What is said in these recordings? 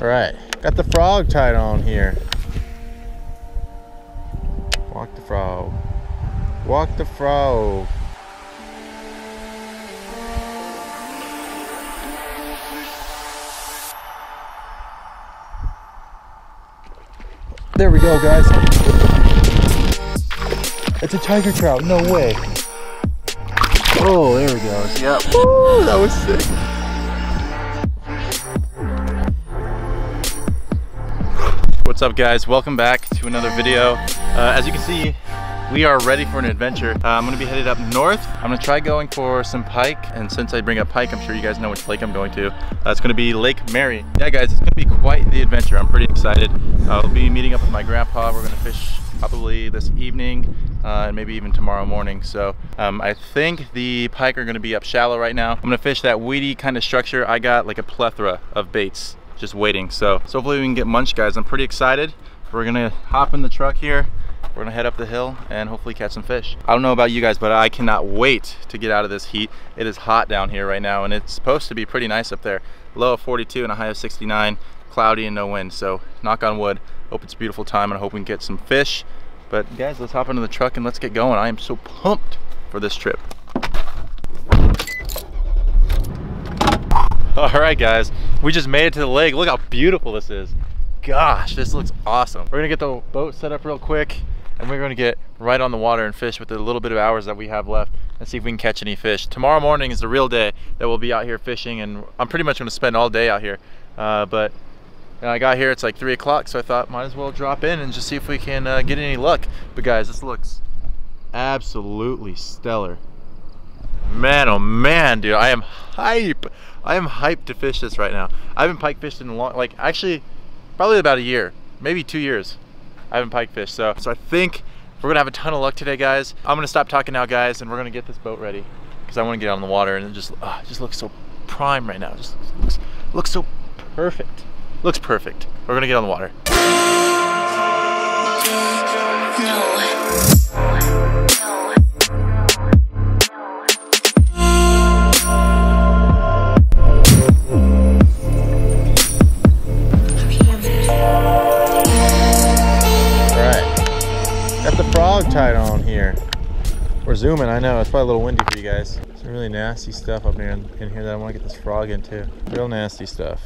All right, got the frog tied on here. Walk the frog. Walk the frog. There we go, guys. It's a tiger trout, no way. Oh, there we go. Yep. Woo, that was sick. What's up guys? Welcome back to another video. Uh, as you can see, we are ready for an adventure. Uh, I'm gonna be headed up north. I'm gonna try going for some pike. And since I bring up pike, I'm sure you guys know which lake I'm going to. Uh, it's gonna be Lake Mary. Yeah guys, it's gonna be quite the adventure. I'm pretty excited. I'll be meeting up with my grandpa. We're gonna fish probably this evening uh, and maybe even tomorrow morning. So um, I think the pike are gonna be up shallow right now. I'm gonna fish that weedy kind of structure. I got like a plethora of baits just waiting. So, so hopefully we can get munch guys. I'm pretty excited. We're gonna hop in the truck here. We're gonna head up the hill and hopefully catch some fish. I don't know about you guys, but I cannot wait to get out of this heat. It is hot down here right now and it's supposed to be pretty nice up there. Low of 42 and a high of 69, cloudy and no wind. So knock on wood, hope it's a beautiful time and I hope we can get some fish. But guys, let's hop into the truck and let's get going. I am so pumped for this trip. All right, guys, we just made it to the lake. Look how beautiful this is. Gosh, this looks awesome. We're gonna get the boat set up real quick and we're gonna get right on the water and fish with the little bit of hours that we have left and see if we can catch any fish. Tomorrow morning is the real day that we'll be out here fishing and I'm pretty much gonna spend all day out here. Uh, but you know, I got here, it's like three o'clock, so I thought might as well drop in and just see if we can uh, get any luck. But guys, this looks absolutely stellar. Man, oh man, dude, I am hype. I am hyped to fish this right now. I haven't pike fished in a long, like actually, probably about a year, maybe two years. I haven't pike fished, so so I think we're gonna have a ton of luck today, guys. I'm gonna stop talking now, guys, and we're gonna get this boat ready because I want to get on the water and it just uh, just looks so prime right now. Just looks looks so perfect. Looks perfect. We're gonna get on the water. Tied on here. We're zooming, I know. It's probably a little windy for you guys. Some really nasty stuff up here in, in here that I want to get this frog into. Real nasty stuff.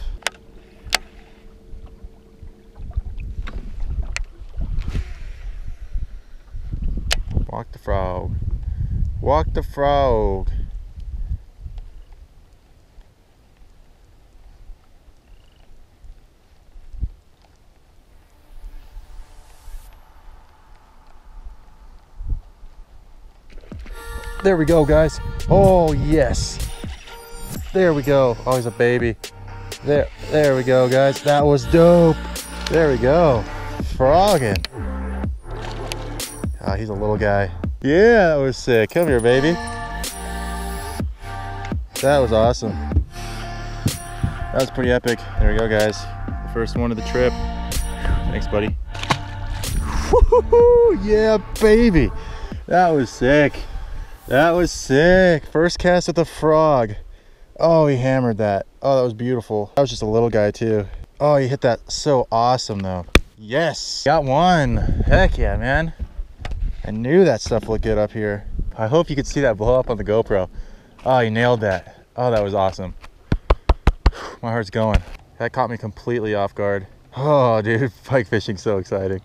Walk the frog. Walk the frog. There we go, guys. Oh, yes. There we go. Oh, he's a baby. There, there we go, guys. That was dope. There we go. Frogging. Ah, oh, he's a little guy. Yeah, that was sick. Come here, baby. That was awesome. That was pretty epic. There we go, guys. The first one of the trip. Thanks, buddy. Yeah, baby. That was sick. That was sick. First cast with a frog. Oh, he hammered that. Oh, that was beautiful. That was just a little guy too. Oh, he hit that so awesome though. Yes, got one. Heck yeah, man. I knew that stuff looked good up here. I hope you could see that blow up on the GoPro. Oh, he nailed that. Oh, that was awesome. My heart's going. That caught me completely off guard. Oh, dude, pike fishing so exciting.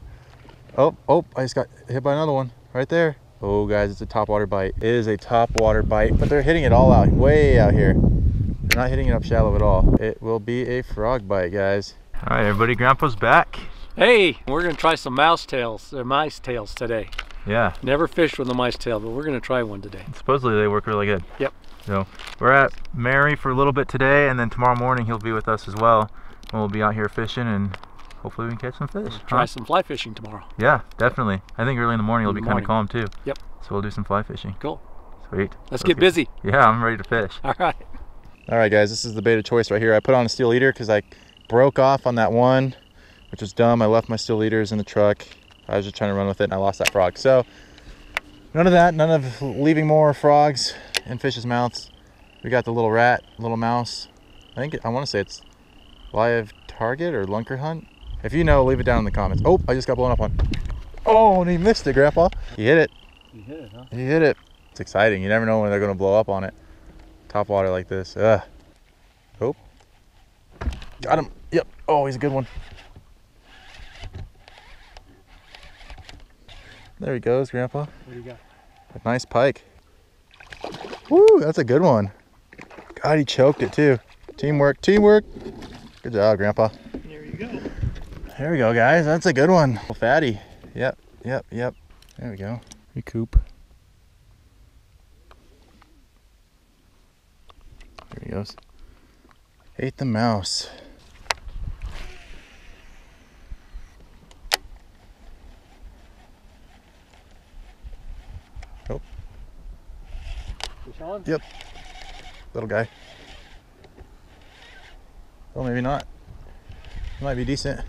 Oh, oh, I just got hit by another one right there. Oh guys, it's a top water bite. It is a top water bite, but they're hitting it all out, way out here. They're not hitting it up shallow at all. It will be a frog bite, guys. All right, everybody, Grandpa's back. Hey, we're gonna try some mouse tails, or mice tails today. Yeah. Never fished with a mice tail, but we're gonna try one today. Supposedly they work really good. Yep. So we're at Mary for a little bit today, and then tomorrow morning he'll be with us as well. And we'll be out here fishing and hopefully we can catch some fish. We'll try huh? some fly fishing tomorrow. Yeah, definitely. I think early in the morning it'll be kind of calm too. Yep. So we'll do some fly fishing. Cool. Sweet. Let's, Let's get, get busy. Yeah, I'm ready to fish. All right. All right, guys, this is the bait of choice right here. I put on a steel leader because I broke off on that one, which was dumb. I left my steel leaders in the truck. I was just trying to run with it and I lost that frog. So none of that, none of leaving more frogs in fish's mouths. We got the little rat, little mouse. I think, I want to say it's live target or Lunkerhunt? If you know, leave it down in the comments. Oh, I just got blown up on. Oh, and he missed it, Grandpa. He hit it. You hit it, huh? He hit it. It's exciting. You never know when they're going to blow up on it. Top water like this. Ugh. Oh. Got him. Yep. Oh, he's a good one. There he goes, Grandpa. What do you got? A nice pike. Woo, that's a good one. God, he choked it too. Teamwork, teamwork. Good job, Grandpa. There you go. There we go, guys. That's a good one. Fatty. Yep, yep, yep. There we go. Recoup. There he goes. Ate the mouse. Oh. Fish on? Yep. Little guy. Oh, maybe not. He might be decent.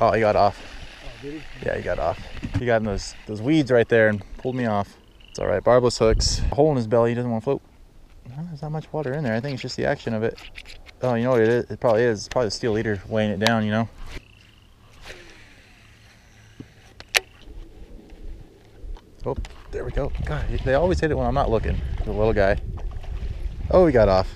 Oh. He got off. Oh, did he? Yeah, he got off. He got in those those weeds right there and pulled me off. It's all right. Barbless hooks. A hole in his belly. He doesn't want to float. Well, there's not much water in there. I think it's just the action of it. Oh, you know what it is? It probably is. It's probably the steel leader weighing it down. You know. Oh, there we go. God, they always hit it when I'm not looking. The little guy. Oh, he got off.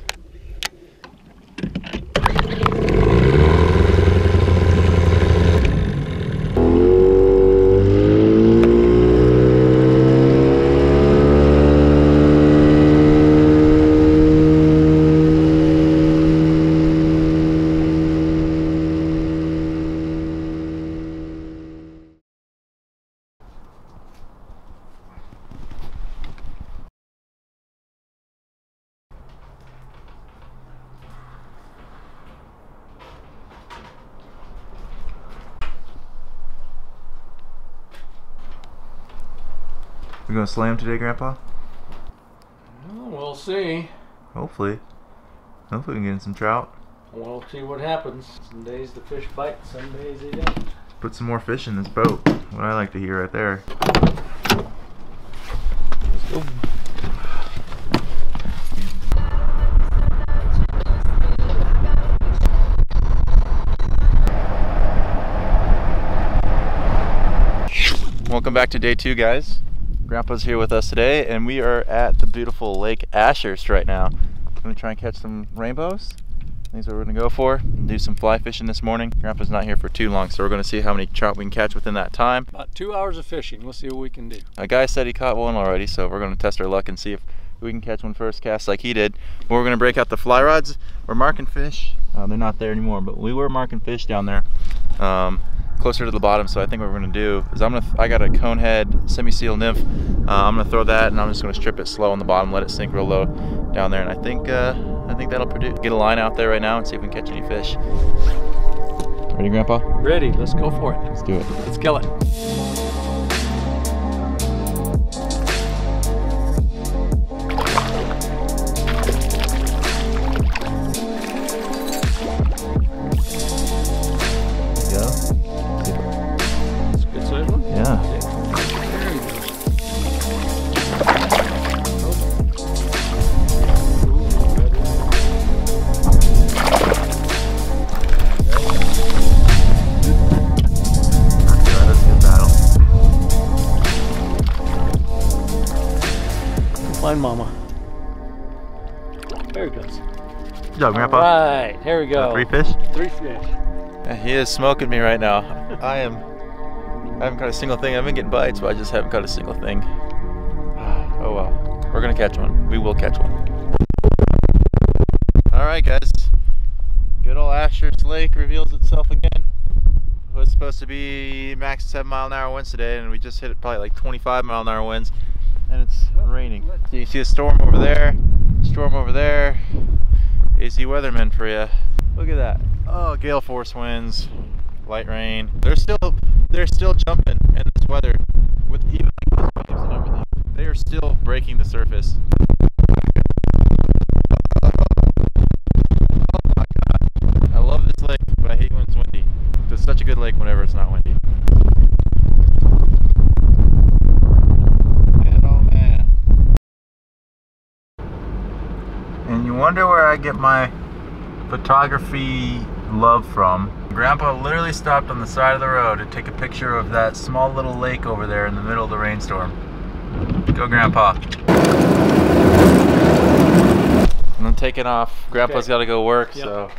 Gonna slam today, Grandpa? Well, we'll see. Hopefully. Hopefully we can get in some trout. We'll see what happens. Some days the fish bite, some days they don't. Put some more fish in this boat. What I like to hear right there. Welcome back to day two, guys. Grandpa's here with us today, and we are at the beautiful Lake Ashurst right now. I'm gonna try and catch some rainbows. These are what we're gonna go for. Do some fly fishing this morning. Grandpa's not here for too long, so we're gonna see how many trout we can catch within that time. About two hours of fishing. We'll see what we can do. A guy said he caught one already, so we're gonna test our luck and see if we can catch one first cast like he did. But we're gonna break out the fly rods. We're marking fish. Uh, they're not there anymore, but we were marking fish down there. Um, closer to the bottom. So I think what we're gonna do is I'm gonna, I got a cone head semi-seal nymph. Uh, I'm gonna throw that and I'm just gonna strip it slow on the bottom, let it sink real low down there. And I think, uh, I think that'll produce, get a line out there right now and see if we can catch any fish. Ready, Grandpa? Ready, let's go for it. Let's do it. Let's kill it. Good job, Grandpa. All right, here we go. Three fish? Three fish. Yeah, He is smoking me right now. I am. I haven't caught a single thing. I've been getting bites, but I just haven't caught a single thing. Oh well. We're gonna catch one. We will catch one. All right, guys. Good old Ashurst Lake reveals itself again. It was supposed to be max seven mile an hour winds today, and we just hit it probably like 25 mile an hour winds, and it's raining. So you see a storm over there, storm over there. AC weatherman for you. Look at that. Oh, gale force winds, light rain. They're still they're still jumping in this weather with even like those waves and everything. They are still breaking the surface. Oh my god. I love this lake, but I hate when it's windy. It's such a good lake whenever it's not windy. Man, oh man. And you wonder where I get my photography love from. Grandpa literally stopped on the side of the road to take a picture of that small little lake over there in the middle of the rainstorm. Go Grandpa. And I'm taking off. Grandpa's Okay. got to go work, Yep. so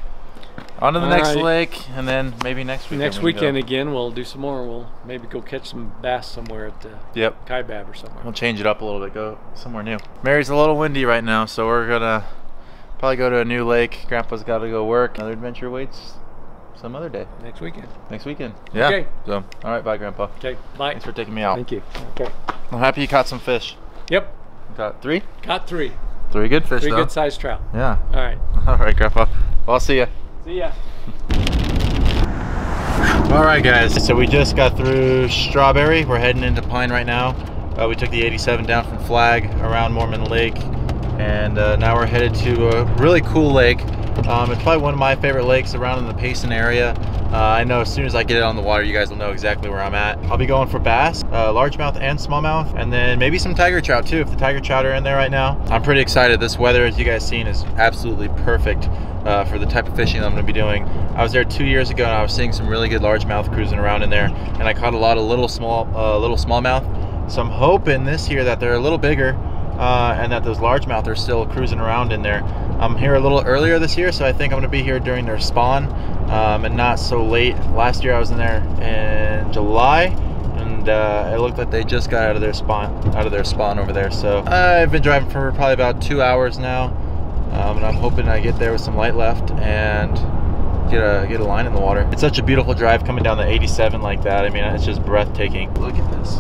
on to the All next right. lake, and then maybe next weekend. Next we weekend go. again, we'll do some more. We'll maybe go catch some bass somewhere at the Yep. Kaibab or somewhere. We'll change it up a little bit. Go somewhere new. Mary's a little windy right now, so we're gonna probably go to a new lake. Grandpa's got to go work. Another adventure waits some other day. Next weekend. Next weekend. Yeah. Okay. So, all right, bye, Grandpa. Okay, bye. Thanks for taking me out. Thank you. Okay. I'm happy you caught some fish. Yep, Got three? caught three. Three good fish, Three though. good sized trout. Yeah. All right. All right, Grandpa. Well, I'll see ya. See ya. All right, guys. So we just got through Strawberry. We're heading into Pine right now. Uh, we took the 87 down from Flag around Mormon Lake, and uh, now we're headed to a really cool lake. Um, it's probably one of my favorite lakes around in the Payson area. Uh, I know as soon as I get it on the water, you guys will know exactly where I'm at. I'll be going for bass, uh, largemouth and smallmouth, and then maybe some tiger trout too, if the tiger trout are in there right now. I'm pretty excited. This weather, as you guys seen, is absolutely perfect uh, for the type of fishing I'm to be doing. I was there two years ago, and I was seeing some really good largemouth cruising around in there, and I caught a lot of little small, uh, little smallmouth. So I'm hoping this year that they're a little bigger, uh, and that those largemouth are still cruising around in there. I'm here a little earlier this year, so I think I'm going to be here during their spawn, um, and not so late. Last year I was in there in July, and uh, it looked like they just got out of their spawn, out of their spawn over there. So I've been driving for probably about two hours now, um, and I'm hoping I get there with some light left and get a get a line in the water. It's such a beautiful drive coming down the 87 like that. I mean, it's just breathtaking. Look at this.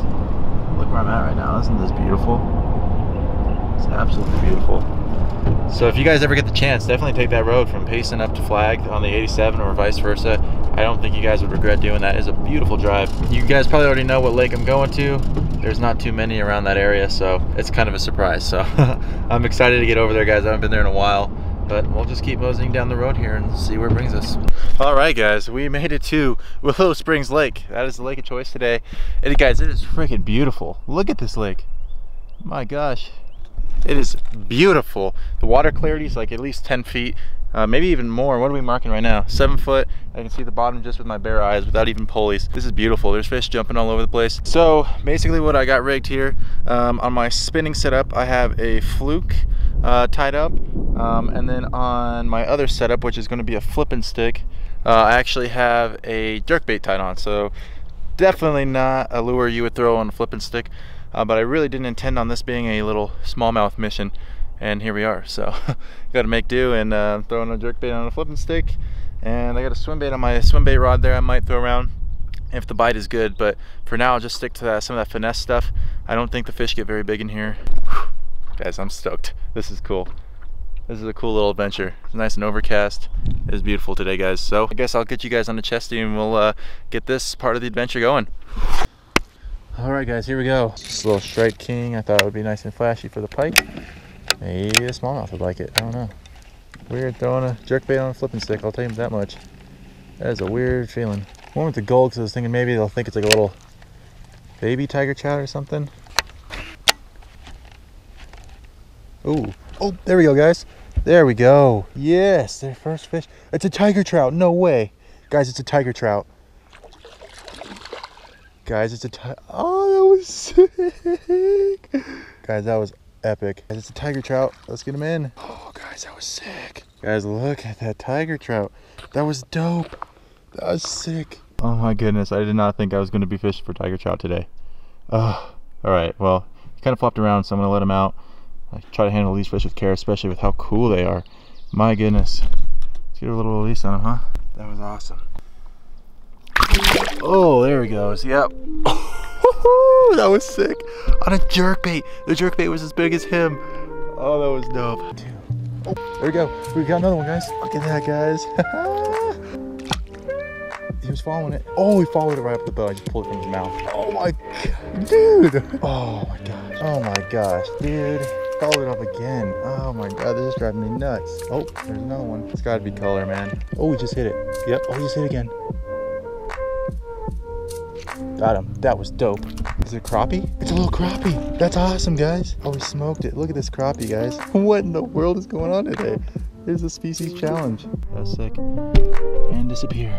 Look where I'm at right now. Isn't this beautiful? It's absolutely beautiful. So if you guys ever get the chance, definitely take that road from Payson up to Flag on the 87 or vice versa. I don't think you guys would regret doing that. It's a beautiful drive. You guys probably already know what lake I'm going to. There's not too many around that area, so it's kind of a surprise. So I'm excited to get over there, guys. I haven't been there in a while, but we'll just keep moseying down the road here and see where it brings us. All right, guys, we made it to Willow Springs Lake. That is the lake of choice today. And guys, it is freaking beautiful. Look at this lake. My gosh. It is beautiful. The water clarity is like at least 10 feet, uh, maybe even more. What are we marking right now? Seven foot. I can see the bottom just with my bare eyes without even pulleys. This is beautiful. There's fish jumping all over the place. So basically what I got rigged here, um, on my spinning setup, I have a fluke uh, tied up. Um, and then on my other setup, which is gonna be a flipping stick, uh, I actually have a jerkbait tied on. So definitely not a lure you would throw on a flipping stick uh, but I really didn't intend on this being a little smallmouth mission and here we are so got to make do and uh, throwing a jerkbait on a flipping stick and I got a swim bait on my swim bait rod there I might throw around if the bite is good but for now I'll just stick to that, some of that finesse stuff I don't think the fish get very big in here guys I'm stoked this is cool this is a cool little adventure. It's nice and overcast. It is beautiful today, guys. So I guess I'll get you guys on the chesty and we'll uh, get this part of the adventure going. All right, guys, here we go. Just a little Strike king. I thought it would be nice and flashy for the pike. Maybe the smallmouth would like it. I don't know. Weird throwing a jerkbait on a flipping stick. I'll tell you that much. That is a weird feeling. One with the gold because I was thinking maybe they'll think it's like a little baby tiger trout or something. Ooh. Oh, there we go, guys. There we go. Yes, their first fish. It's a tiger trout. No way. Guys, it's a tiger trout. Guys, it's a ti- Oh, that was sick. Guys, that was epic. Guys, it's a tiger trout. Let's get him in. Oh, guys, that was sick. Guys, look at that tiger trout. That was dope. That was sick. Oh my goodness, I did not think I was going to be fishing for tiger trout today. Oh, all right. Well, he kind of flopped around, so I'm going to let him out. I try to handle these fish with care, especially with how cool they are. My goodness. Let's get a little release on him, huh? That was awesome. Oh, there he goes. Yep. that was sick. On a jerk bait. The jerk bait was as big as him. Oh, that was dope. Oh, there we go. We got another one, guys. Look at that, guys. he was following it. Oh, he followed it right up the boat. I just pulled it from his mouth. Oh my god, dude. Oh my gosh. Oh my gosh, dude. Followed it up again. Oh my god, this is driving me nuts. Oh, there's another one. It's gotta be color, man. Oh, we just hit it. Yep. Oh, he just hit it again. Got him. That was dope. Is it a crappie? It's a little crappie. That's awesome, guys. Oh, we smoked it. Look at this crappie, guys. What in the world is going on today? Here's a species challenge. That's sick. And disappear.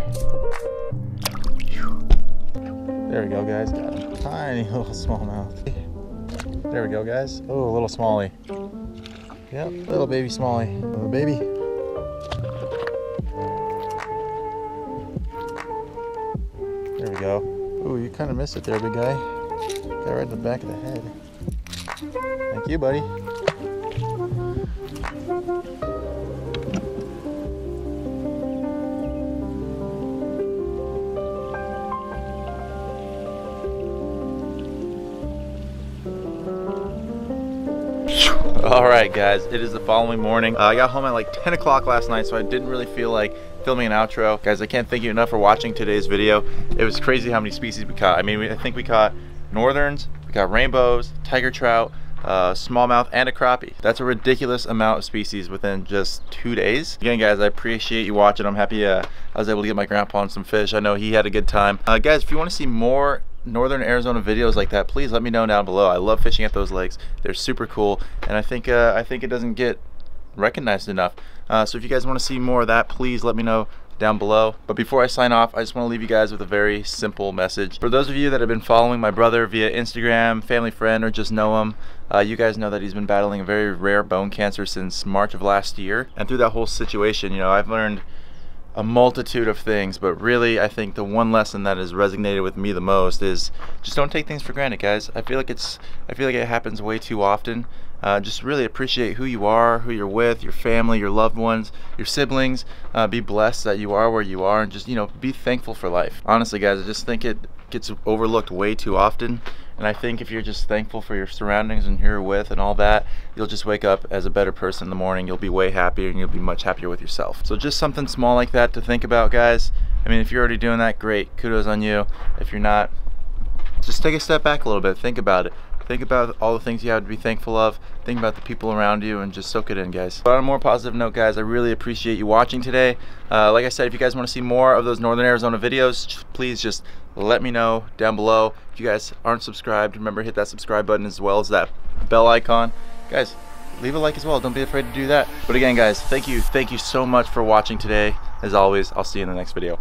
There we go, guys. Got a tiny little smallmouth. There we go, guys. Oh, a little smallie. Yep, little baby smallie. Little baby. There we go. Ooh, you kind of missed it there, big guy. Got right in the back of the head. Thank you, buddy. All right, guys, it is the following morning. Uh, I got home at like 10 o'clock last night, so I didn't really feel like filming an outro. Guys, I can't thank you enough for watching today's video. It was crazy how many species we caught. I mean, we, I think we caught northerns, we got rainbows, tiger trout, uh, smallmouth, and a crappie. That's a ridiculous amount of species within just two days. Again, guys, I appreciate you watching. I'm happy uh, I was able to get my grandpa on some fish. I know he had a good time. Uh, guys, if you want to see more northern Arizona videos like that, please let me know down below. I love fishing at those lakes. They're super cool, and I think uh, I think it doesn't get recognized enough. Uh, so if you guys want to see more of that, please let me know down below. But before I sign off, I just want to leave you guys with a very simple message. For those of you that have been following my brother via Instagram, family friend, or just know him, uh, you guys know that he's been battling a very rare bone cancer since March of last year. And through that whole situation, you know, I've learned a multitude of things, but really I think the one lesson that has resonated with me the most is just don't take things for granted, guys. I feel like it's I feel like it happens way too often. Uh, just really appreciate who you are, who you're with, your family, your loved ones, your siblings. Uh, be blessed that you are where you are, and just you know be thankful for life. Honestly, guys, I just think it gets overlooked way too often. And I think if you're just thankful for your surroundings and who you're with and all that, you'll just wake up as a better person in the morning. You'll be way happier and you'll be much happier with yourself. So just something small like that to think about, guys. I mean, if you're already doing that, great. Kudos on you. If you're not, just take a step back a little bit. Think about it. Think about all the things you have to be thankful of. Think about the people around you and just soak it in, guys. But on a more positive note, guys, I really appreciate you watching today. Uh, like I said, if you guys want to see more of those Northern Arizona videos, please just let me know down below. If you guys aren't subscribed, remember hit that subscribe button as well as that bell icon. Guys, leave a like as well. Don't be afraid to do that. But again, guys, thank you. Thank you so much for watching today. As always, I'll see you in the next video.